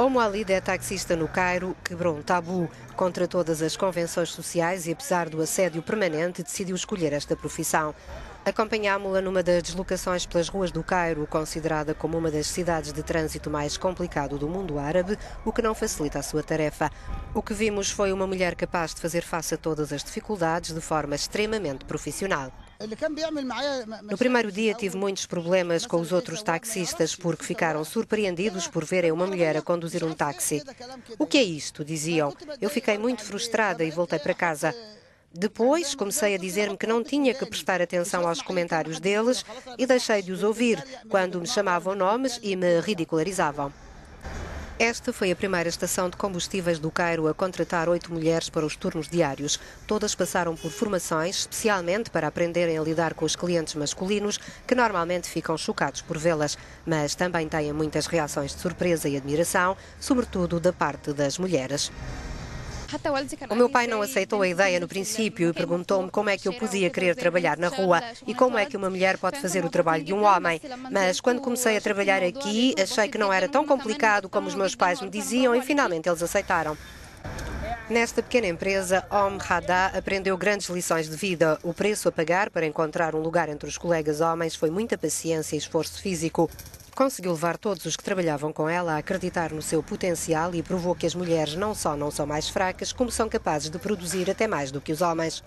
Omo Alid é taxista no Cairo, quebrou um tabu contra todas as convenções sociais e, apesar do assédio permanente, decidiu escolher esta profissão. Acompanhámo-la numa das deslocações pelas ruas do Cairo, considerada como uma das cidades de trânsito mais complicado do mundo árabe, o que não facilita a sua tarefa. O que vimos foi uma mulher capaz de fazer face a todas as dificuldades de forma extremamente profissional. No primeiro dia tive muitos problemas com os outros taxistas porque ficaram surpreendidos por verem uma mulher a conduzir um táxi. O que é isto? diziam. Eu fiquei muito frustrada e voltei para casa. Depois comecei a dizer-me que não tinha que prestar atenção aos comentários deles e deixei de os ouvir quando me chamavam nomes e me ridicularizavam. Esta foi a primeira estação de combustíveis do Cairo a contratar oito mulheres para os turnos diários. Todas passaram por formações, especialmente para aprenderem a lidar com os clientes masculinos, que normalmente ficam chocados por vê-las, mas também têm muitas reações de surpresa e admiração, sobretudo da parte das mulheres. O meu pai não aceitou a ideia no princípio e perguntou-me como é que eu podia querer trabalhar na rua e como é que uma mulher pode fazer o trabalho de um homem. Mas quando comecei a trabalhar aqui, achei que não era tão complicado como os meus pais me diziam e finalmente eles aceitaram. Nesta pequena empresa, Om Hadá aprendeu grandes lições de vida. O preço a pagar para encontrar um lugar entre os colegas homens foi muita paciência e esforço físico. Conseguiu levar todos os que trabalhavam com ela a acreditar no seu potencial e provou que as mulheres não só não são mais fracas, como são capazes de produzir até mais do que os homens.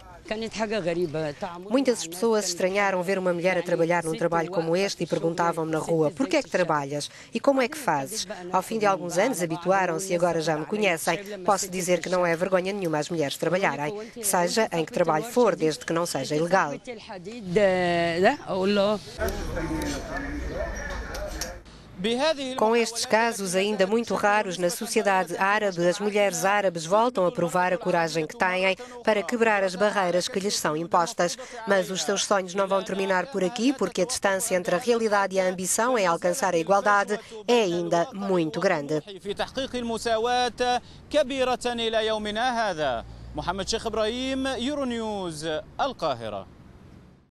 Muitas pessoas estranharam ver uma mulher a trabalhar num trabalho como este e perguntavam-me na rua: por que é que trabalhas? E como é que fazes? Ao fim de alguns anos habituaram-se e agora já me conhecem. Posso dizer que não é vergonha nenhuma as mulheres trabalharem, seja em que trabalho for, desde que não seja ilegal. Com estes casos ainda muito raros na sociedade árabe, as mulheres árabes voltam a provar a coragem que têm para quebrar as barreiras que lhes são impostas. Mas os seus sonhos não vão terminar por aqui, porque a distância entre a realidade e a ambição em alcançar a igualdade é ainda muito grande. محمد شيخ ابراهيم يورو نيوز القاهره